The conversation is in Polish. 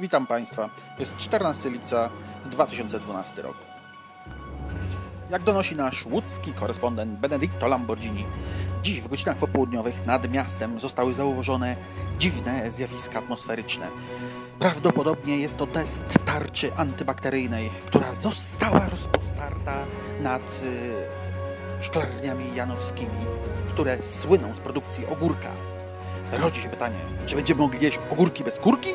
Witam Państwa. Jest 14 lipca 2012 rok. Jak donosi nasz łódzki korespondent Benedicto Lamborghini, dziś w godzinach popołudniowych nad miastem zostały zauważone dziwne zjawiska atmosferyczne. Prawdopodobnie jest to test tarczy antybakteryjnej, która została rozpostarta nad y, szklarniami janowskimi, które słyną z produkcji ogórka. Rodzi się pytanie, czy będziemy mogli jeść ogórki bez kurki?